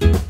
you